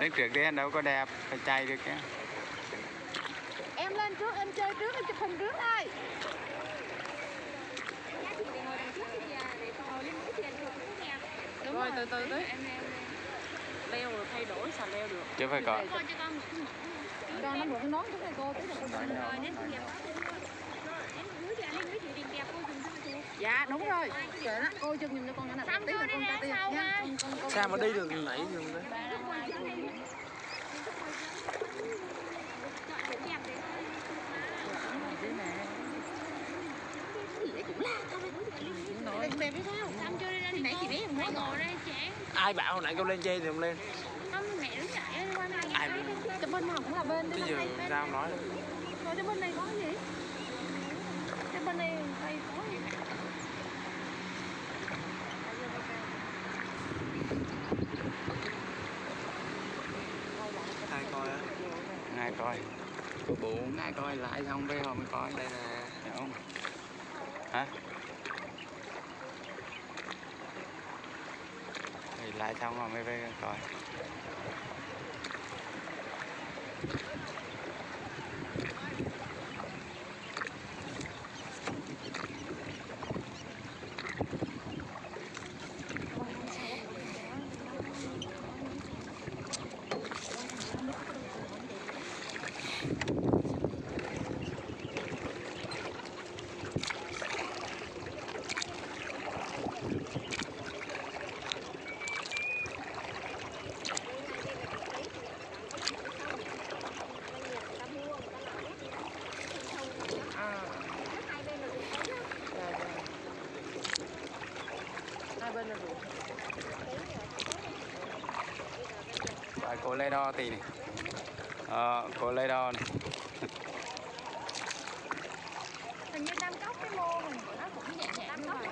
Đứng trước đi anh đâu có đẹp, phải chạy được chứ. Em lên trước, em chơi trước, em chụp hình trước thôi. Đúng rồi, từ từ tới. Leo rồi thay đổi xà leo được. Chứ phải có. Cho nó cái nón trước đây cô, tí là cô chụp. Dạ đúng rồi. Đó, cô chụp giùm cho con cái này. Tí là con cho tiền nha. Con con con. Sao mà đi được nãy dừng đấy sao? Ai bảo hồi nãy kêu lên chơi thì không lên không mẹ đứng dậy qua đây ai Chụp bên nào cũng là bên bây giờ không nói Rồi cái bên này có cái gì? Cái bên này đây có gì? ai coi á Ngay coi. Có bố ngay coi lại xong về họ mới coi. đây nè Hiểu không? Hả? Thì lại xong họ mới về coi. Rồi cô lấy đo tí này. Ờ, cô lấy đo này. hình như tam cốc cái mô mình nó cũng dạng dạng như vậy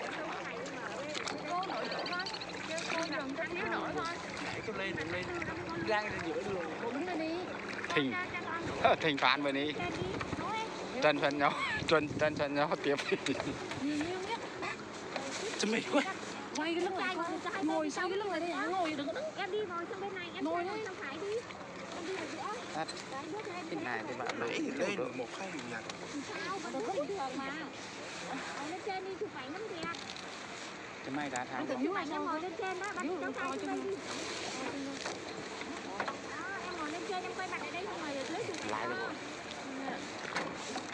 cô nội nữa thôi chứ cô thiếu nổi thôi kêu lên thì lên rang lên giữa đường Cô đứng đây đi. Thỉnh. Thỉnh phán bên đi. đi Trần phân nhau. Trần trần phân nhau tiếp. Nhé. cho mệt quá Quay cái lưng lại. Ngồi sau cái lưng lại đi. Ngồi đừng có đứng. em đi ngồi sang bên này em Ngồi sang phải đi. Em đi giữa. Lên Cái này thì bạn nãy lấy thì chỗ được một hai nhặt sao mà bước bình thường mà. Ở lên trên đi chụp ảnh lắm kìa. Cái may đã tháo nhiên ảnh em ngồi lên trên đó bắt cháu trai đi. Đó em ngồi lên trên em quay mặt ở đây rồi ở dưới chụp ảnh Lại rồi đó. bộ. cái gì Bộ gắn. không con ơi chụp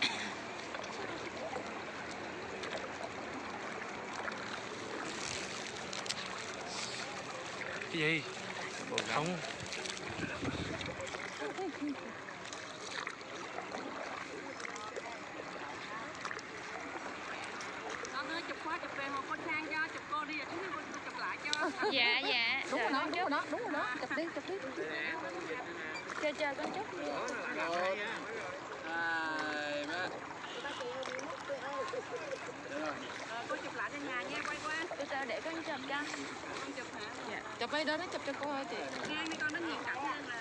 qua chụp về hoặc con sang cho chụp cô đi rồi chúng con chụp lại cho. Dạ dạ Đúng rồi đó, đúng rồi đó, đúng rồi đó. Chụp đi, chụp đi. chờ chờ con chút Ờ, cô chụp lại cho nhà nha quay qua. Từ từ để con chụp cho chụp đây đó, nó chụp cho cô ơi chị. ngang đi con nó nhìn cảnh hơn là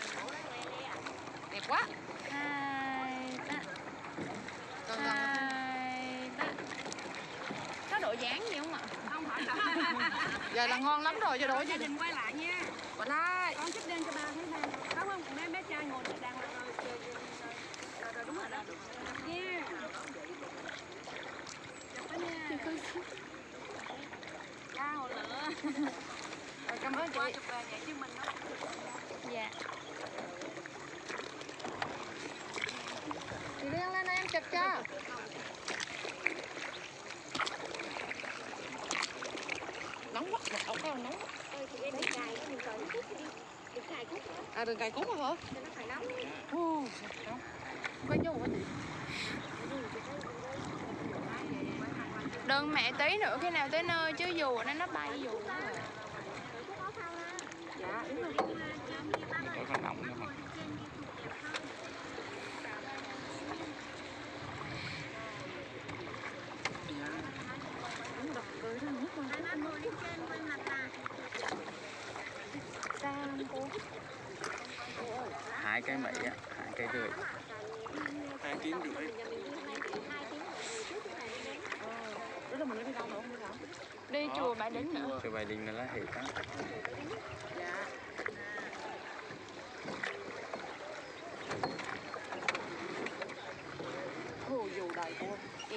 Đẹp quá. hai ba. Hai ba. Có độ dáng gì không ạ? Không phải là Giờ là ngon lắm rồi cho đổi gia đình quay lại nha. Quả lai. con chụp đen cho ba thấy ba. Có không? Mấy bé trai ngồi đang là rồi đúng rồi đó. Nha. Chụp đó nha. Cao nữa Rồi, Cảm ơn chị. qua chụp về vậy chứ mình nó dạ Chị Liên lên đây em chụp cho. Nóng quá, mặc áo cao nóng. quá. ơi em đi cài mình đi đi cài cút nữa À đừng cài cúng hả? cho nó phải nóng Ồ, nóng. Vô hả chị? đừng mẹ tí nữa khi nào tới nơi chứ dù nó nó bay dù Có còn nóng nữa mà. Hai cái mấy á, hai cái rưỡi. hai tiếng rưỡi Đó là mình đi đâu nữa không biết hả? đi chùa Bà Đính nữa Từ bài đình là lá hết á. Dạ. vài cô Vậy dù cô nắng đi thì Ôi. áo đồ nón tập thể này Phải thôi tạm chứ mình Hả? tìm một Ừ. cái thật đồ nón từ mẹ tí nữa Phải sao đi,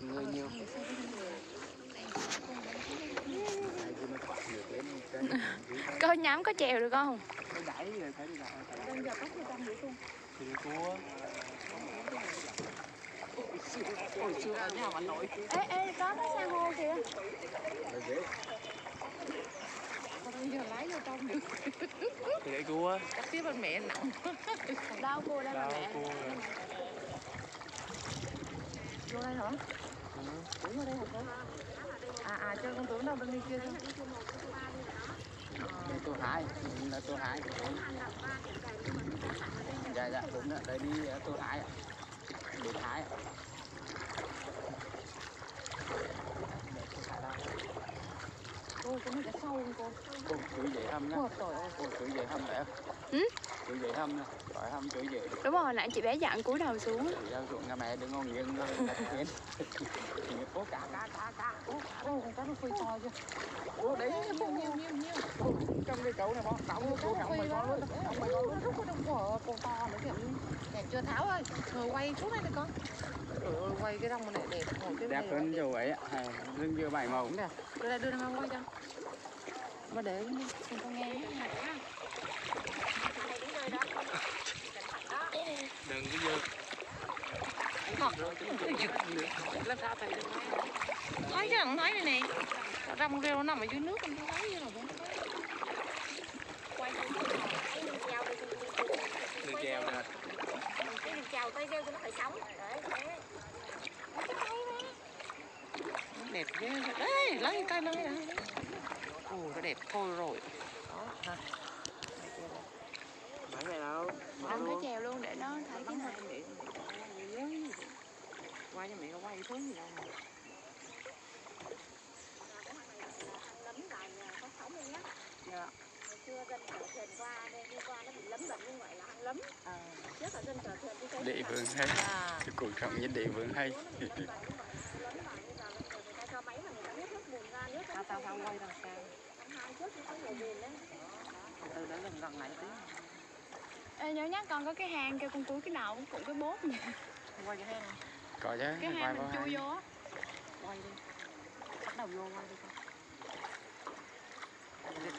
người nhiều Ai cứ nó quạt được đến cái có nhám có chèo được không? Cái đẩy rồi phải đi lại bây giờ có cái tâm vậy không Thì cua ôi chưa ở nhà bà nội ê ê có cái san hô kìa. Rồi bây giờ lái vô trong được để cua. chắc tiếp bên mẹ nặng. Đâu cô đây là Đau mẹ. cua rồi. vô đây hả? Tưởng vô đây hả à à chơi con tưởng đâu bên đi kia thôi Đây tôi hái, là tôi hái Dạ dạ đúng rồi, đây đi tôi hái ạ Đi hái ạ cô có mấy cái sâu không cô Cô chửi dậy hâm nhá Ôi, trời ơi. Cô chửi dậy hâm đẹp Ừ? Chửi dậy hâm nha, gọi hâm chửi dậy đúng rồi nãy chị bé dặn cúi đầu xuống. Thì ra ruộng nhà mẹ đừng ngon nghiêng thôi, đặt kiến Thì cố cá cá cá cá Ô, ô con cá nó phi to chưa? Ô đấy. Nhiều nhiều nhiều nhiều Trong cái chậu này bó, đóng cô đóng mày con luôn. đó, đóng mày con luôn Rất có đông của con to nữa kìa Đẹp chưa Thảo ơi. Ngồi quay xuống đây con. Trời ơi quay cái rong này đẹp. Ngồi cái Đẹp hơn dù ấy ạ, à, lưng dưa bảy màu Đúng nè Đưa đây đưa đây quay cho. Mà để không có nghe. Đừng có dơ. Làm sao thầy được Thấy chứ không thấy này nè. Rong rêu nó nằm ở dưới nước không thấy gì đâu Người chèo nè. Cái chào tay rêu cho nó phải sống. Đấy thế. Đẹp ghê đấy lấy tay lấy ồ nó đẹp thôi rồi. Đó ha. Phải mẹ đâu. đừng có chèo luôn để nó thấy cái này. quay cho mẹ nó quay thứ gì đâu. Mà lấm lại nhà có sống đi nhá dạ. Hồi xưa dân thuyền qua đây đi qua nó bị lấm đậm như vậy lấm à trước là dân thuyền đi thấy Địa phương hay, à cuộc sống như địa phương hay như cho nước tao quay đằng sau từ đó gần gần lại tí ê nhớ nhá con có cái hang kêu con túi cái đầu cũng cái bốt vậy. quay cái hang Có chứ, cái hang mình chui vô quay đi bắt đầu vô quay đi con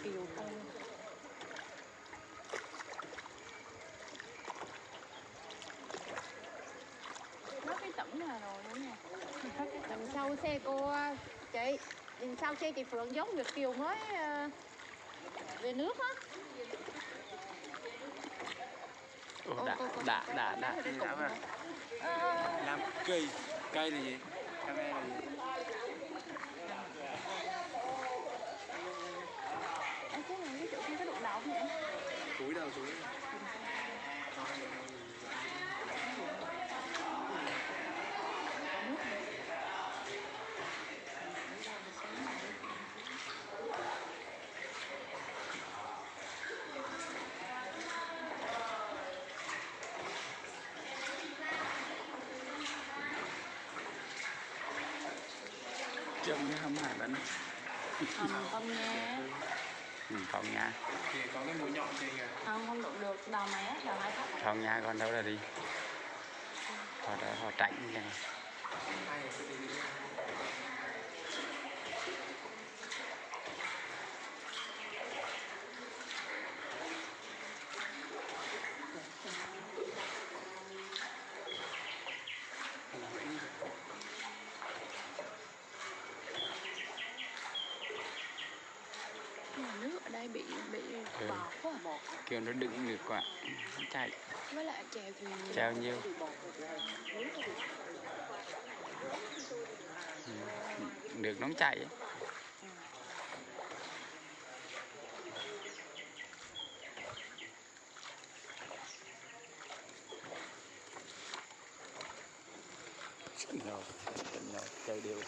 kêu con nó cái tẩm là rồi đúng nè đằng sau xe cô chị đằng sau xe chị Phượng giống Việt Kiều mới ờ, về nước á đã, đã, đã, đã Đã mà. Làm cây. Cây là gì? Camera là gì? Ê, cái này cái chỗ kia có đụng đậu không vậy Cúi đầu xuống. Hải vẫn hầm con nha. Ừ, Phòng nhà Thì có cái mũi nhọn kia kìa. không không đụng được. Đầu mé đầu hai thấp Phòng nhà còn đâu là đi. Họ đó họ tránh như này Hai người sẽ đi đi. Nhưng mà nước ở đây bị bị Ừ. bọt quá à. bọt Kêu nó đựng được quá Nó chạy với lại chèo thì nhiều Treo nhiêu ừ. Được nó chạy ấy. Tỉnh rồi, chơi đều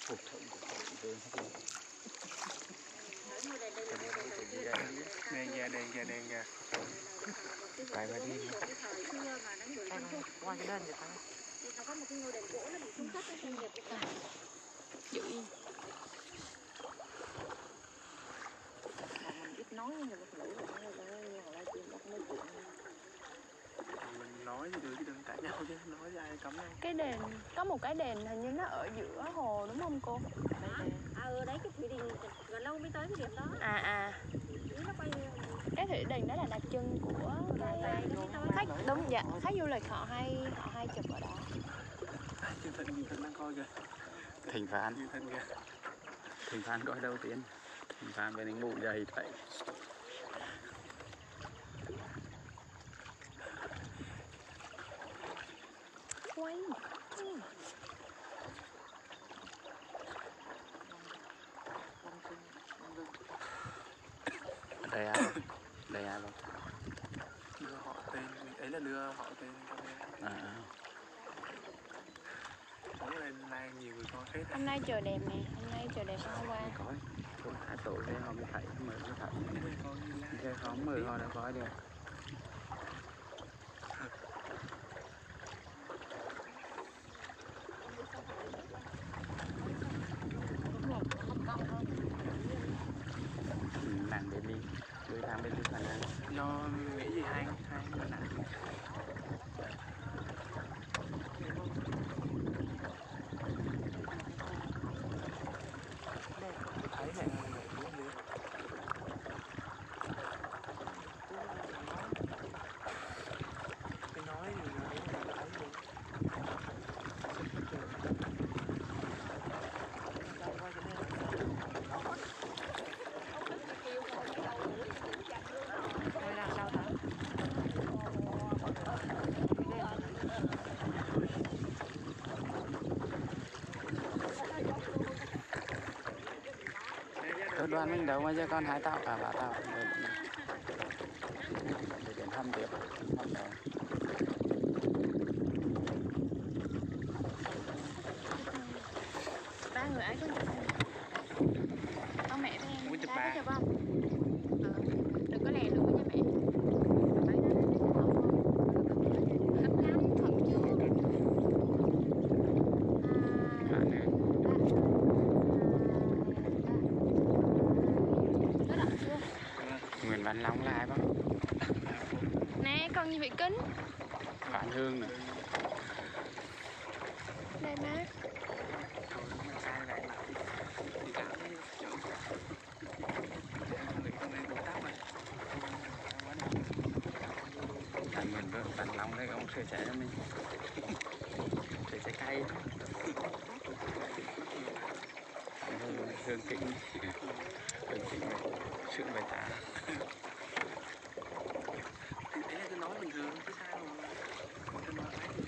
phục thượng của hết rồi. Đen kìa, đen kìa, đen kìa. tại vào đi cái thời xưa mà nó cái lên vậy ta nó có một cái ngôi đền gỗ nó bị xuống cấp cái không nghiệp của ta, dữ mà mình ít nói nhưng mà phụ nữ là nó nó như chuyện livestream đó nói chuyện mình nói thì được chứ đừng cãi nhau chứ nói ra cấm nhau cái đền có một cái đền hình như nó ở giữa hồ đúng không cô ừ đấy cái thủy đình gần lâu mới tới cái điểm đó. à à. Quay cái thủy đình đó là đặc trưng của cái khách. đúng dạ. Khách du lịch họ hay họ hay chụp ở đó. Chương Thịnh, Chương Thịnh đang coi kìa. Thịnh Phan Chương Thịnh kìa. Thịnh Phan gọi đầu tiên. Thịnh Phan bên những mũ dày vậy quay. Long đây ai không? đây ai không đưa họ tên ấy là đưa họ tên camera à, à. Nhiều người coi hết hôm nay trời đẹp nè hôm nay trời đẹp hôm qua. Coi hai tuổi thế họ mới thấy mới mới thấy cái không? Mười họ đã coi được đúng rồi nó không công hơn Ừ, nàng baby làm bên baby phần này Do nghĩ gì hai hai bên nặng Đây, thấy mẹ người này cũng được cái nói thì người ấy là thấy được đây là sao ta Đoán mình đâu mà giờ con hai tao. À ba tao. Để, đến thăm tiếp. Thăm đầu ba người ấy có không con mẹ với em. Muốn chụp ba ba. có chụp không ờ, đừng có lè lưỡi nha mẹ Phải nói đến cái hậu không? Gấp ngắn thật chưa Phản nữa. Có đọc chưa? Nguyễn Văn Long là ai không Nè con như bị kính Phản Hương nữa Đây má Thôi, mà sai lại thì cảm thấy chữ người con này đối tác mà Thành mình với Văn Long đây ông sửa chạy cho mình sửa chạy cay Hương Hương Kính Hương Kính sự bài tả Đấy là tôi nói bình thường chứ sao mà tôi nói cái gì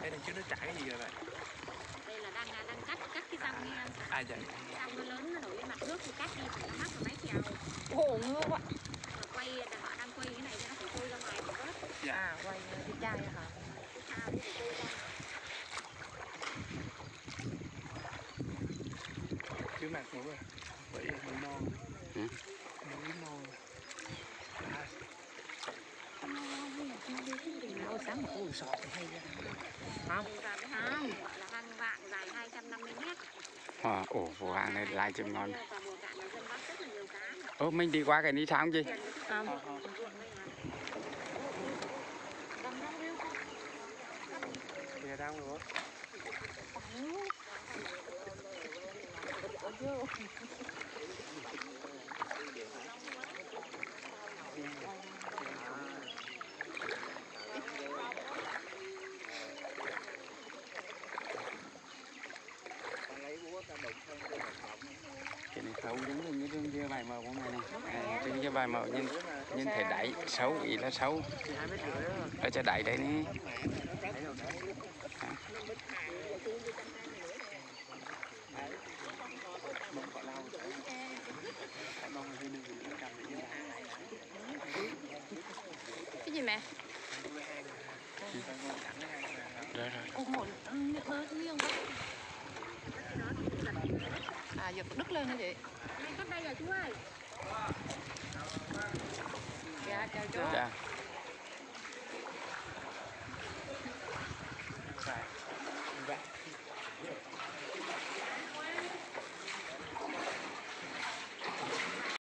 Đây là chứ nó chảy cái gì rồi vậy đây là đang đang cắt cắt cái răng nha. À vậy Răng nó lớn nó nổi lên mặt nước thì cắt đi thì nó mắc vào máy chèo. ồ ngưa quá quay là họ đang quay cái này cho nó phải trôi ra ngoài thì vớt. Dạ à quay cái chai hả phải chứ mặt nữa rồi Vậy hơi non Ừ. Mới non à, ôi một ôi sọt thì hay vậy không Đi cái hàng gọi là hang vạn dài 250 mét. à ồ, vụ hàng này lại chim ngon Và mình đi qua cái ní sao không chị? không ho. răng răng riêu con Thì là đang rồi ở vô Cái này sâu giống như trên kia bài màu của mày này à, Trên kia bài màu nhìn, nhìn thấy đáy sâu, ý là sâu Thì hai mét rưỡi đó rồi Ở cho đáy đây nè Thấy rồi đấy Bông cỏ lau rồi Tại bông là cái đường nó cầm để như Cái gì mẹ? nuôi hang Thì phải ngon thẳng cái hang là Rồi rồi à giật đứt lên hả chị? Đây là chú ơi. Dạ chào chú